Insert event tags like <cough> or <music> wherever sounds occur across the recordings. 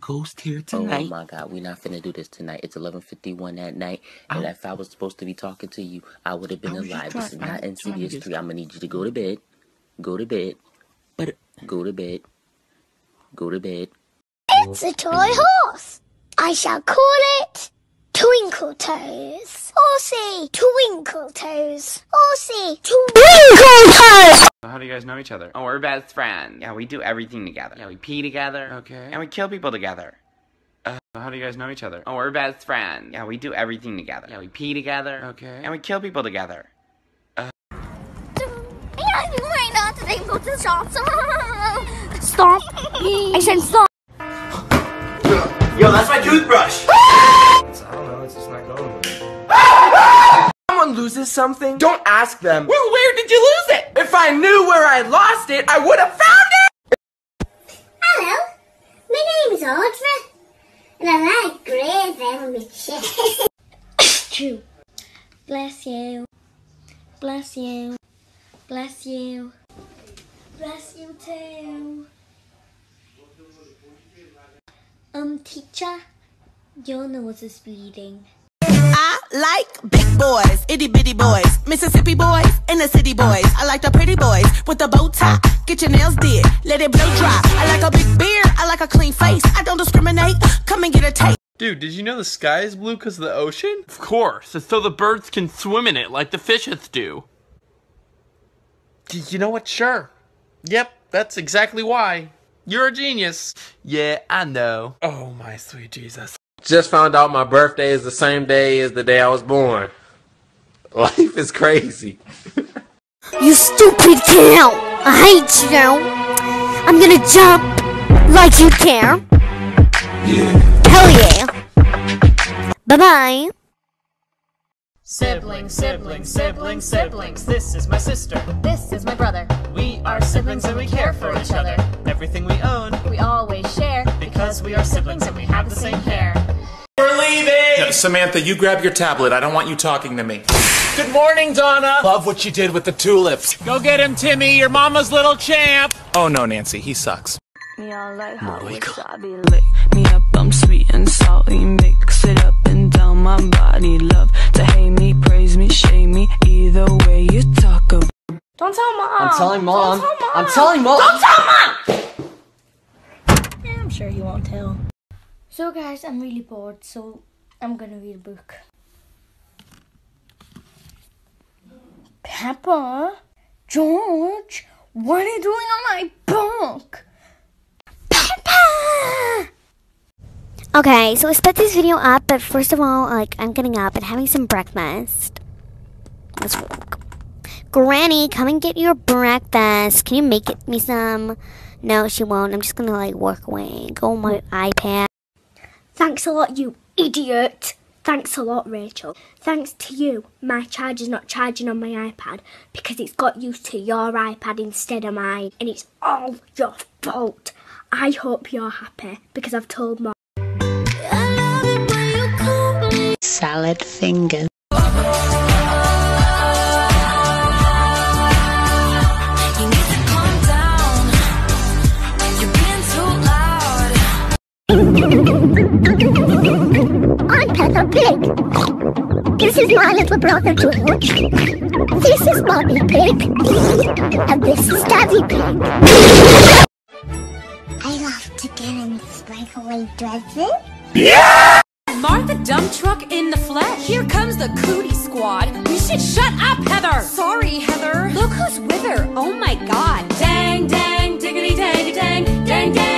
ghost here oh tonight? Oh my god, we're not finna do this tonight. It's 11:51 at night, and if I was supposed to be talking to you, I would have been I was alive. This is not I'm Insidious 3. I'm gonna need you to go to bed. Go to bed. But Go to bed. Go to bed. It's a toy horse. I shall call it Twinkle Toes. Horsey, Twinkle Toes. Horsey, Twinkle Toes. How do you guys know each other? Oh, we're best friends. Yeah, we do everything together. Yeah, we pee together. Okay. And we kill people together. Uh, how do you guys know each other? Oh, we're best friends. Yeah, we do everything together. Yeah, we pee together. Okay. And we kill people together. Right now, today, go to the shop. Stop. I said stop. Yo, that's my toothbrush! <laughs> I don't know, it's just not going with <laughs> me. Someone loses something, don't ask them. Well, where did you lose it? If I knew where I lost it, I would have found it! Hello. My name is Audrey. And I like gravy on my. True. Bless you. Bless you. Bless you. Bless you too. Um, teacher, your nose is bleeding. I like big boys, itty bitty boys, Mississippi boys, inner city boys. I like the pretty boys with the bow tie. Get your nails did, let it blow dry. I like a big beard, I like a clean face. I don't discriminate, come and get a taste. Dude, did you know the sky is blue because of the ocean? Of course, it's so the birds can swim in it like the fishes do. Y- You know what? Sure. Yep, that's exactly why. You're a genius. Yeah, I know. Oh, my sweet Jesus. Just found out my birthday is the same day as the day I was born. <laughs> Life is crazy. You stupid cow! I hate you! I'm gonna jump like you care. Yeah. Hell yeah! Bye bye. Siblings, siblings, siblings, siblings. This is my sister. This is my brother. We are siblings and we care for each other. Everything we own, we always share. Because we are siblings and we have the same hair. We're leaving! Yeah, Samantha, you grab your tablet. I don't want you talking to me. Good morning, Donna! Love what you did with the tulips. Go get him, Timmy, your mama's little champ. Oh no, Nancy, he sucks. Me, I like how wasabi lick me up. I'm sweet and salty, mix it up and down my body. Love to hate me, praise me, shame me. Either way you talk about. Don't tell mom. I'm telling mom. Don't tell mom. I'm telling mom. Don't tell mom. Yeah, I'm sure he won't tell. So guys, I'm really bored, so I'm gonna read a book. Peppa, George, what are you doing on my book? Okay, so I sped this video up, but first of all, like, I'm getting up and having some breakfast. Let's walk. Granny, come and get your breakfast. Can you make it, me some? No, she won't. I'm just gonna, like, work away. Go on my iPad. Thanks a lot, you idiot. Thanks a lot, Rachel. Thanks to you, my charger's not charging on my iPad because it's got used to your iPad instead of mine, and it's all your fault. I hope you're happy because I've told mom. Salad fingers. I'm Peppa Pig. This is my little brother George. This is Mommy Pig. And this is Daddy Pig. I love to get in breakaway dresses. Yeah! Martha Dump Truck in the flesh. Here comes the cootie squad. You should shut up, Heather. Sorry, Heather. Look who's with her. Oh my god. Dang, dang, diggity, dang, dang, dang, dang,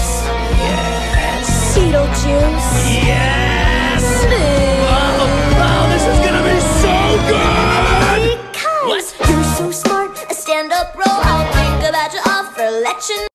Yes! Oh, wow, this is gonna be so good! Because you're so smart, a stand-up. I'll think about your offer. Let you